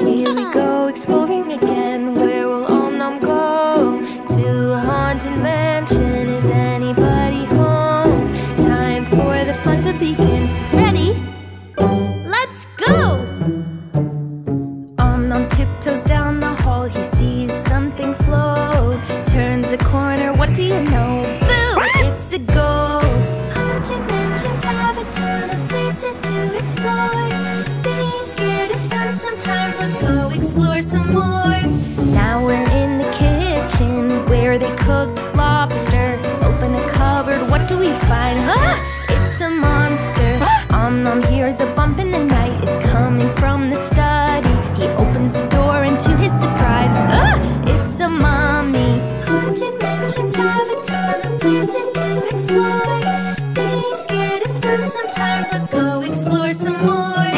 Here we go exploring again. Where will Om Nom go? To a haunted mansion. Is anybody home? Time for the fun to begin. Ready? Let's go! Om tiptoes down the hall. He sees something float. Turns a corner. What do you know? Boo! It's a ghost. Haunted mansions have a ton of places to explore. We find? Huh? It's a monster. Om Nom hears a bump in the night. It's coming from the study. He opens the door, and to his surprise, ah, it's a mommy. Haunted mansions have a ton of places to explore. Being scared is fun sometimes. Let's go explore some more.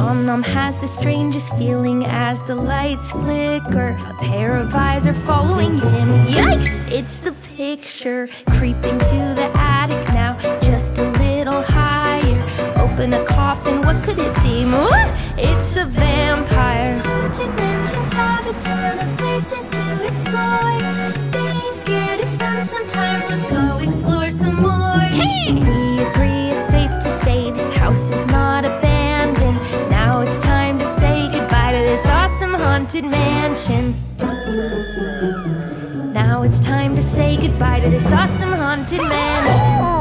Om Nom has the strangest feeling as the lights flicker. A pair of eyes are following him. Yikes! It's the picture creeping to the Open a coffin, what could it be? What? It's a vampire. Haunted mansions have a ton of places to explore. Being scared is fun sometimes. Let's go explore some more. We agree it's safe to say this house is not abandoned. Now it's time to say goodbye to this awesome haunted mansion. Now it's time to say goodbye to this awesome haunted mansion.